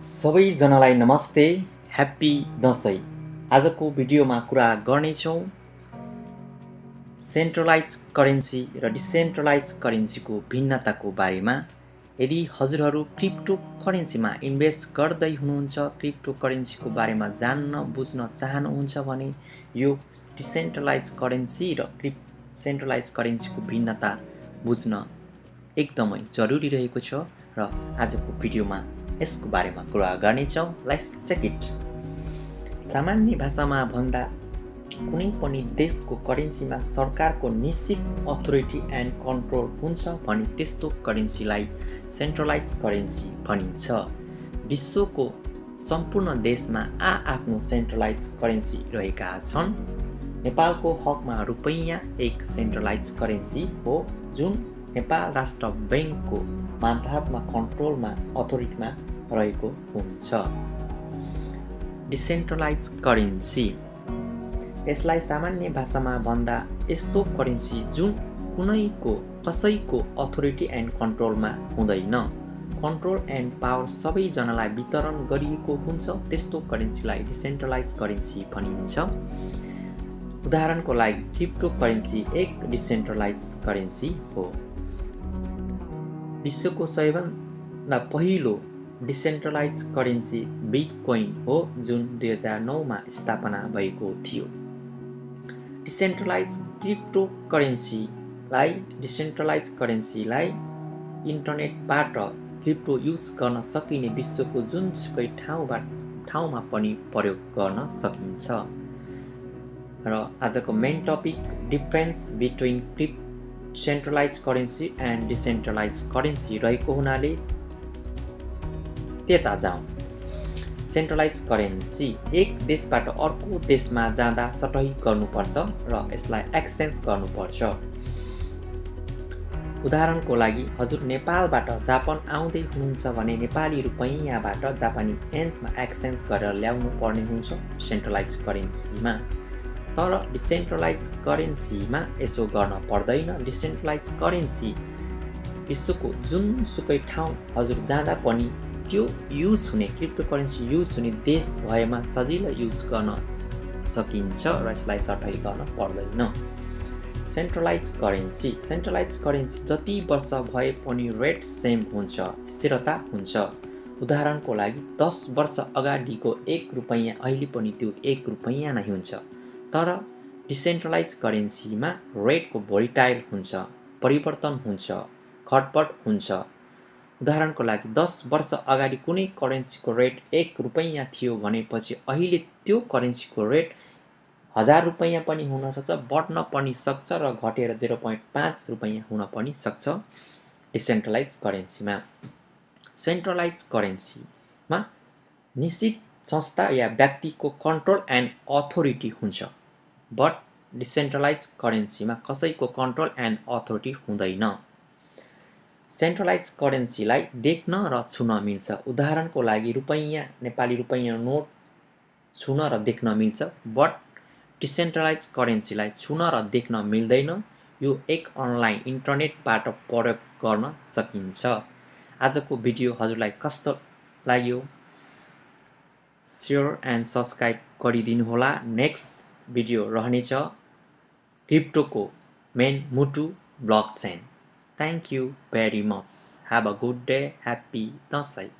सबैजनालाई नमस्ते ह्याप्पी दसैँ। आजको भिडियोमा कुरा गर्नेछौँ सेन्ट्रलाइज करेन्सी र डिसेन्ट्रलाइज करेन्सीको भिन्नताको बारेमा। यदि हजुरहरू क्रिप्टो करेन्सीमा इन्भेस्ट गर्दै हुनुहुन्छ क्रिप्टो करेन्सीको बारेमा जान्न बुझ्न चाहनुहुन्छ भने यो डिसेन्ट्रलाइज करेन्सी र क्रिप सेन्ट्रलाइज करेन्सीको भिन्नता बुझ्न एकदमै जरुरी रहेको छ र आजको भिडियोमा यसको बारेमा कुरा गर्नेछौँ इट सामान्य भाषामा भन्दा कुनै पनि देशको करेन्सीमा सरकारको निश्चित अथोरिटी एन्ड कन्ट्रोल हुन्छ भने त्यस्तो करेन्सीलाई सेन्ट्रलाइज करेन्सी भनिन्छ। विश्वको सम्पूर्ण देशमा आ आफ्नो सेन्ट्रलाइज करेन्सी रहेका छन्। नेपालको हकमा रुपैयाँ एक सेन्ट्रलाइज करेन्सी हो जुन नेपाल राष्ट्र ब्याङ्कको मान्धात्मक कन्ट्रोलमा अथोरिटीमा रहेको हुन्छ। डिसेन्ट्रलाइज करेन्सी यसलाई सामान्य भाषामा भन्दा यस्तो करेन्सी जुन कुनैको कसैको अथोरिटी एन्ड कन्ट्रोलमा हुँदैन। कन्ट्रोल एन्ड पावर सबैजनालाई वितरण गरिएको हुन्छ त्यस्तो करेन्सीलाई डिसेन्ट्रलाइज करेन्सी भनिन्छ। उदाहरणको लागि क्रिप्टो करेन्सी एक डिसेन्ट्रलाइज करेन्सी हो। विश्वको सबैभन्दा पहिलो डिसेन्ट्रलाइज करेन्सी बिटकोइन हो जुन दुई हजार नौमा स्थापना भएको थियो। डिसेन्ट्रलाइज क्रिप्टो करेन्सीलाई डिसेन्ट्रलाइज करेन्सीलाई इन्टरनेटबाट क्रिप्टो युज गर्न सकिने विश्वको जुनसुकै ठाउँबाट ठाउँमा पनि प्रयोग गर्न सकिन्छ। र आजको main topic difference between crypto centralise currency and decentralise currency रहेको हुनाले त्यता जाउँ सेन्ट्रलाइज करेन्सी एक देशबाट अर्को देशमा जाँदा सटै गर्नुपर्छ र यसलाई एक्सचेन्ज गर्नुपर्छ। उदाहरणको लागि हजुर नेपालबाट जापान आउँदै हुनुहुन्छ भने नेपाली रुपैयाँबाट जापानी एन्समा एक्सचेन्ज गरेर ल्याउनु पर्ने हुन्छ सेन्ट्रलाइज करेन्सीमा तर डिसेन्ट्रलाइज करेन्सीमा यसो गर्न पर्दैन। डिसेन्ट्रलाइज करेन्सी विश्वको जुनसुकै ठाउँ हजुर जाँदा पनि त्यो युज हुने क्रिप्टो करेन्सी युज हुने देश भएमा सजिलो युज गर्न सकिन्छ र यसलाई सटाइ गर्न पर्दैन। सेन्ट्रलाइज करेन्सी सेन्ट्रलाइज करेन्सी जति वर्ष भए पनि रेट सेम हुन्छ स्थिरता हुन्छ। उदाहरणको लागि दस वर्ष अगाडिको एक रुपैयाँ अहिले पनि त्यो एक रुपैयाँ नै हुन्छ। तर डिसेन्ट्रलाइज करेन्सीमा रेटको भोलिटाइल हुन्छ परिवर्तन हुन्छ खटपट हुन्छ। उदाहरणको लागि दस वर्ष अगाडि कुनै करेन्सीको रेट एक रुपैयाँ थियो भनेपछि अहिले त्यो करेन्सीको रेट हजार रुपैयाँ पनि हुनसक्छ बढ्न पनि सक्छ र घटेर जेरो पोइन्ट पाँच रुपैयाँ हुन पनि सक्छ डिसेन्ट्रलाइज करेन्सीमा सेन्ट्रलाइज करेन्सीमा निश्चित संस्था या व्यक्तिको कन्ट्रोल एन्ड अथोरिटी हुन्छ बट डिसेन्ट्रलाइज करेन्सीमा कसैको कन्ट्रोल एन्ड अथोरिटी हुँदैन। सेन्ट्रलाइज करेन्सीलाई देख्न र छुन मिल्छ। उदाहरणको लागि रुपैयाँ नेपाली रुपैयाँ नोट छुन र देख्न मिल्छ बट डिसेन्ट्रलाइज करेन्सीलाई छुन र देख्न मिल्दैन। यो एक अनलाइन इन्टरनेटबाट प्रयोग गर्न सकिन्छ। आजको भिडियो हजुरलाई कस्तो लाग्यो? सेयर एन्ड सब्सक्राइब गरिदिनु होला। नेक्स्ट भिडियो रहनेछ। क्रिप्टोको मेन मुटु block chain Thank you very much. Have a good day. Happy Dasai.